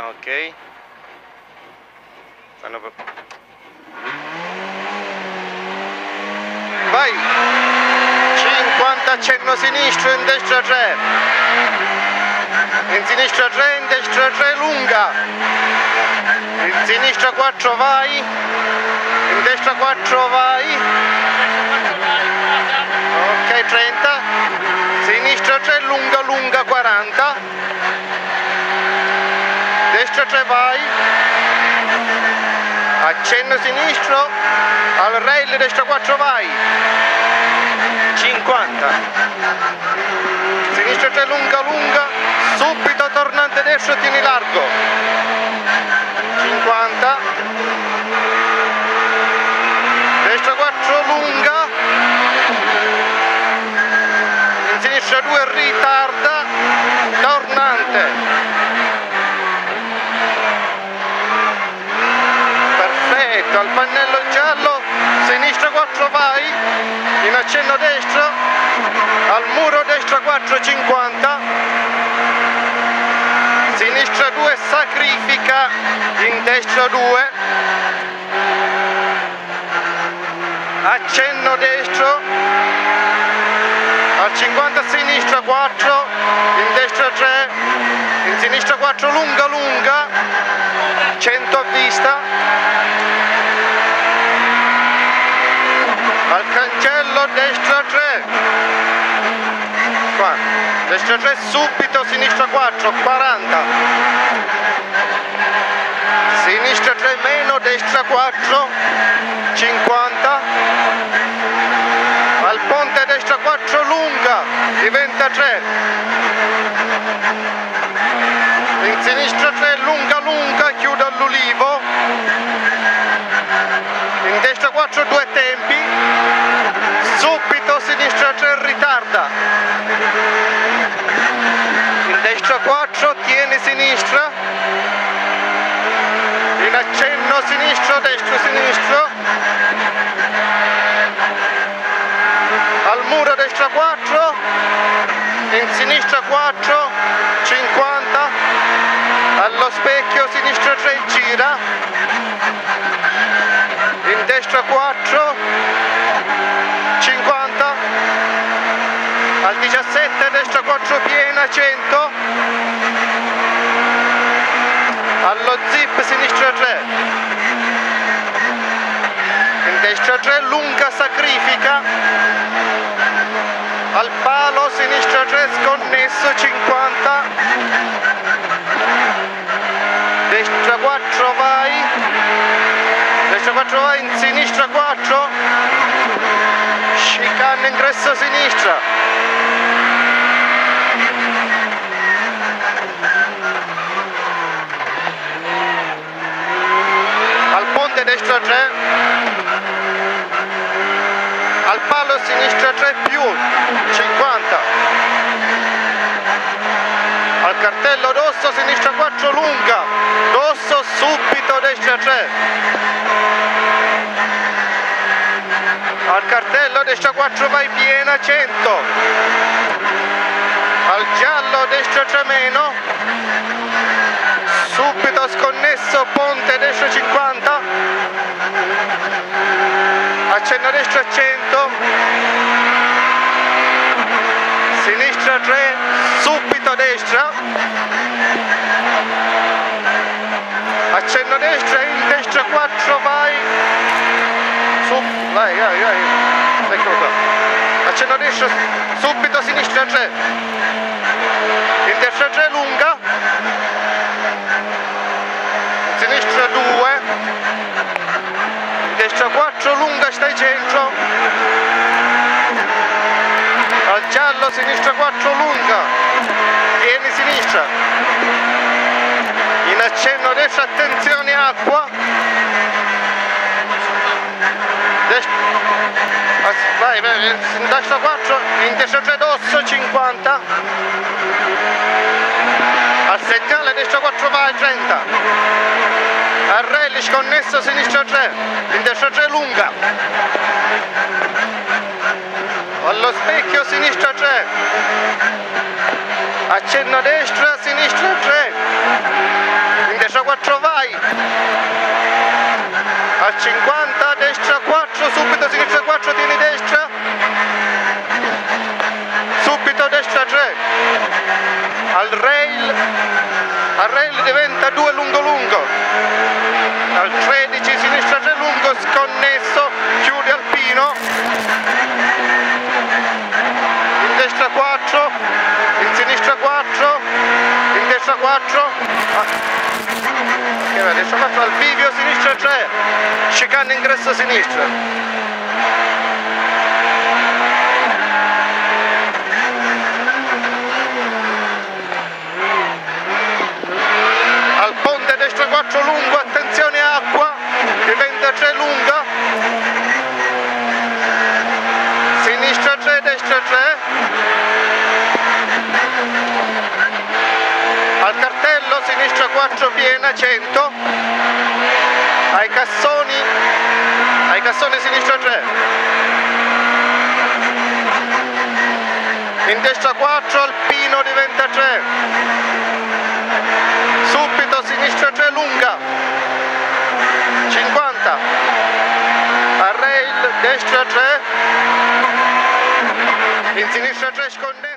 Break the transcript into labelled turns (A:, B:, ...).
A: No, ok. Fanno pro- Vai! 50 accenno sinistro in destra 3. In sinistra 3, in destra 3 lunga. In sinistra 4 vai. In destra 4 vai. Ok 30. Sinistra 3 lunga lunga 40. 3 vai. Accenno sinistro. Al rail destra 4 vai. 50. Sinistra 3 lunga lunga. Subito tornante destro tieni largo. 50. Destra 4 lunga. In sinistra 2 ritarda. Tornante. Perfetto, al pannello giallo, sinistra 4 vai, in accenno destro, al muro destra 4 50, sinistra 2 sacrifica, in destra 2, accenno destro, al 50 sinistra 4, in destra 3, in sinistra 4 lunga lunga, 100 a vista, al cancello destra 3 qua destra 3 subito sinistra 4 40 sinistra 3 meno destra 4 50 al ponte destra 4 lunga diventa 3 in sinistra 3 lunga lunga chiudo all'ulivo in destra 4 due tempi. Subito sinistra 3 ritarda. In destra 4 tieni sinistra. In accenno sinistro destro sinistro. Al muro destra 4 in sinistra 4 50 allo specchio sinistra 3 gira in destra 4 50 al 17 destra 4 piena 100 allo zip sinistra 3 in destra 3 lunga sacrifica. Al palo sinistra 3 sconnesso 50 destra 4 vai. Destra 4 vai in sinistra 4 chicane ingresso sinistra ponte destra 3 al palo sinistra 3 più 50 al cartello rosso sinistra 4 lunga. Rosso subito destra 3 al cartello destra 4 vai piena 100 al giallo destra 3 meno subito sconnesso ponte destra 50 accenno destra 100 sinistra 3 subito destra. Accenno destra in destra 4 vai. Su vai vai vai. Eccolo qua. Accenno destra subito sinistra 3 in destra 3 lunga sinistra 2 destra 4 lunga stai centro. Al giallo sinistra 4 lunga. Vieni sinistra. In accenno destra attenzione acqua. Destra as- vai, vai destra 4 in destra 3 dosso 50 al segnale destra 4 vai 30 al rally sconnesso sinistra 3 in destra 3 lunga. Allo specchio sinistra 3 accenno destra sinistra 3 a 50 destra 4 subito sinistra 4 tieni destra subito destra 3 al rail al rail diventa 2 lungo lungo al 13 sinistra 3 lungo sconnesso chiude alpino in destra 4 in sinistra 4 in destra 4 ah. Vede, sono fatto al bivio sinistra 3 chicane ingresso sinistra. Al ponte destra 4 lungo attenzione acqua diventa 3 lunga sinistra 3 destra 3 al cartello sinistra 4 piena 100 ai cassoni ai cassoni sinistra 3 in destra 4 alpino diventa 3 subito sinistra 3 lunga. 50 a rail destra 3 in sinistra 3 sconnesso